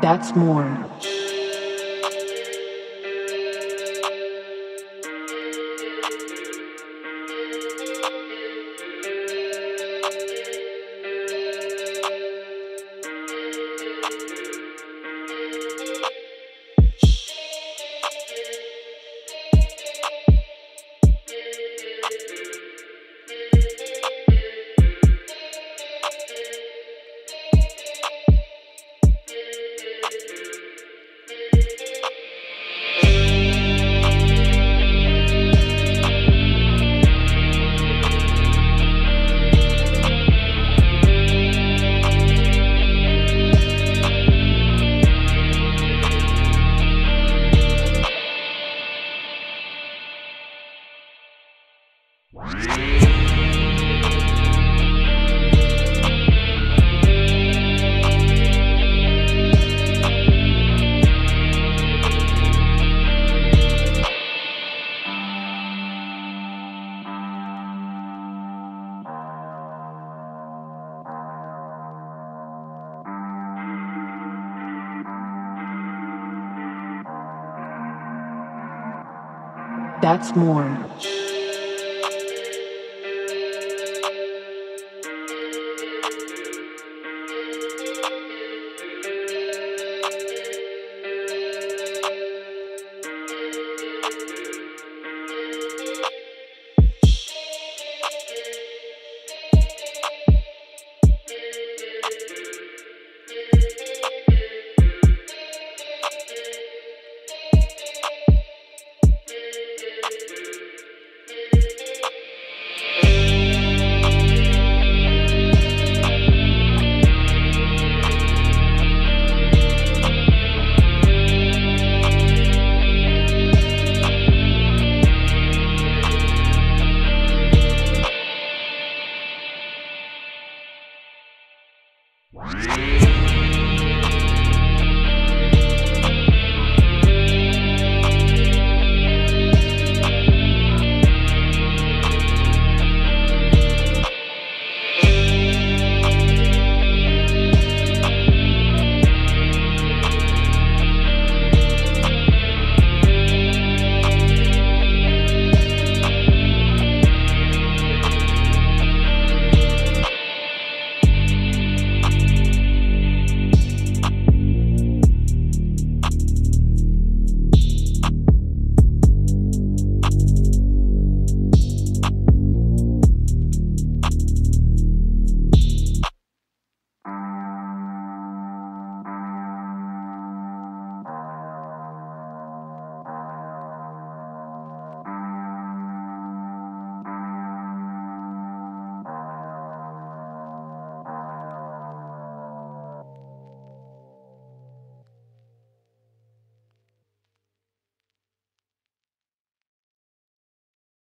That's more. That's more.